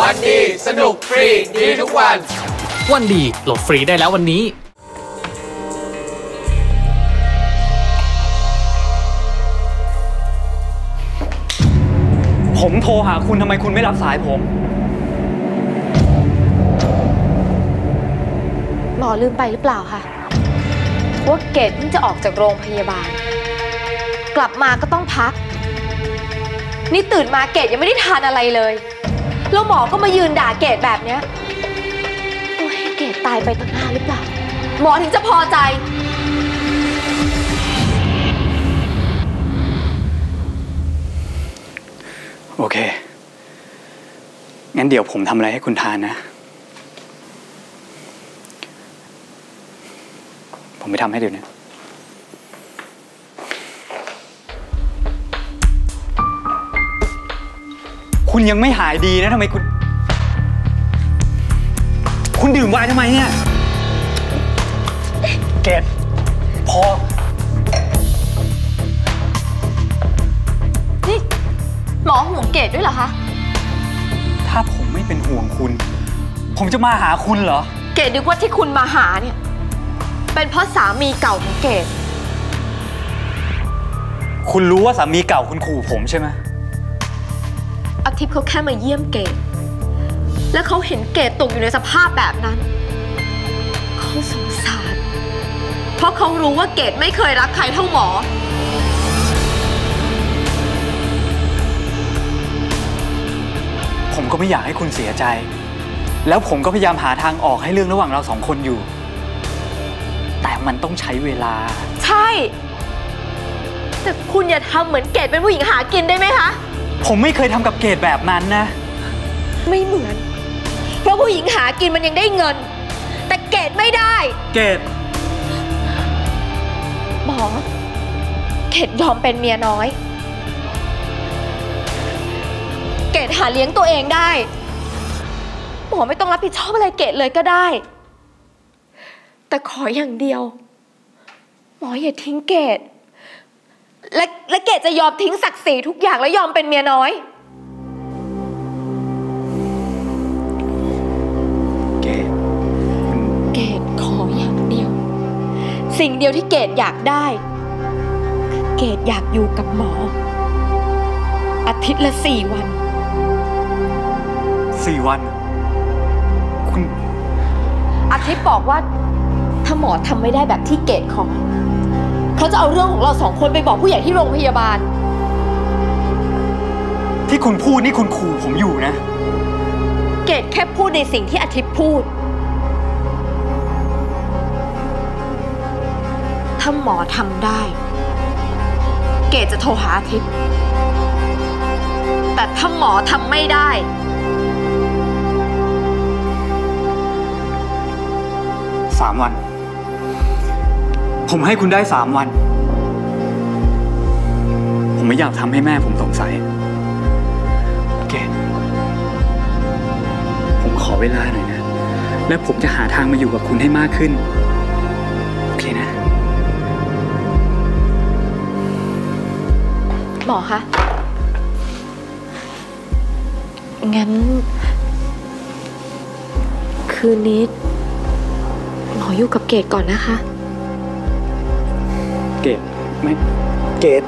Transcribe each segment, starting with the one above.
วันดีสนุกฟรีดีทุกวัน วันดีโหลดฟรีได้แล้ววันนี้ผมโทรหาคุณทำไมคุณไม่รับสายผม หมอลืมไปหรือเปล่าคะว่าเกดเพิ่งจะออกจากโรงพยาบาล กลับมาก็ต้องพัก นี่ตื่นมาเกดยังไม่ได้ทานอะไรเลย แล้วหมอก็มายืนด่าเกดแบบเนี้ยตัวให้เกดตายไปตั้งหน้าหรือเปล่า หมอถึงจะพอใจ โอเค งั้นเดี๋ยวผมทำอะไรให้คุณทานนะ ผมไปทำให้เดี๋ยวนี้ คุณยังไม่หายดีนะทำไมคุณ คุณดื่มไวน์ทำไมเนี่ย เกดพอ นี่หมอห่วงเกดด้วยเหรอคะ ถ้าผมไม่เป็นห่วงคุณ ผมจะมาหาคุณเหรอ เกดนึกว่าที่คุณมาหาเนี่ย เป็นเพราะสามีเก่าของเกดคุณรู้ว่าสามีเก่าคุณขู่ผมใช่ไหมอา ทิตย์เขาแค่มาเยี่ยมเกดแล้วเขาเห็นเกดตกอยู่ในสภาพแบบนั้น เขาสงสาร เพราะเขารู้ว่าเกดไม่เคยรักใครเท่าหมอ ผมก็ไม่อยากให้คุณเสียใจ แล้วผมก็พยายามหาทางออกให้เรื่องระหว่างเราสองคนอยู่ แต่มันต้องใช้เวลา ใช่ แต่คุณอย่าทำเหมือนเกดเป็นผู้หญิงหากินได้ไหมคะ ผมไม่เคยทำกับเกดแบบนั้นนะ ไม่เหมือน เพราะผู้หญิงหากินมันยังได้เงิน แต่เกดไม่ได้ เกดหมอ เกดยอมเป็นเมียน้อย เกดหาเลี้ยงตัวเองได้ หมอไม่ต้องรับผิดชอบอะไรเกดเลยก็ได้ แต่ขออย่างเดียว หมออย่าทิ้งเกด และและเกดจะยอมทิ้งศักดิ์ศรีทุกอย่างแล้วยอมเป็นเมียน้อย เกดคุณเกดขออย่างเดียว สิ่งเดียวที่เกดอยากได้คือเกดอยากอยู่กับหมอ อาทิตย์ละสี่วัน สี่วัน คุณอาทิตย์บอกว่า ถ้าหมอทำไม่ได้แบบที่เกดขอ เขาจะเอาเรื่องของเราสองคนไปบอกผู้ใหญ่ที่โรงพยาบาล ที่คุณพูดนี่คุณขู่ผมอยู่นะ เกดแค่พูดในสิ่งที่อาทิตย์พูด ถ้าหมอทำได้ เกดจะโทรหาอาทิตย์ แต่ถ้าหมอทำไม่ได้ สามวัน ผมให้คุณได้สามวัน ผมไม่อยากทำให้แม่ผมสงสัยเกดผมขอเวลาหน่อยนะ และผมจะหาทางมาอยู่กับคุณให้มากขึ้น โอเคนะ หมอคะ งั้น คืนนี้หมออยู่กับเกดก่อนนะคะเก ดไม่เกด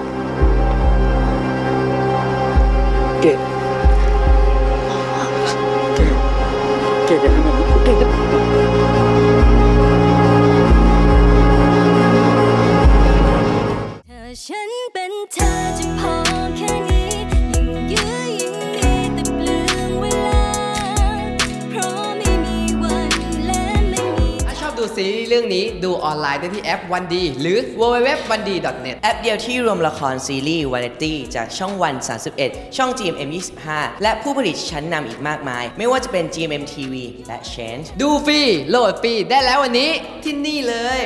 ซีรีส์เรื่องนี้ดูออนไลน์ได้ที่แอป oneD หรือ www.oned.net แอปเดียวที่รวมละครซีรีส์วาไรตี้จากช่องวัน 31 ช่อง GMM 25 และผู้ผลิตชั้นนำอีกมากมาย ไม่ว่าจะเป็น GMM TV และ Change ดูฟรีโหลดฟรีได้แล้ววันนี้ที่นี่เลย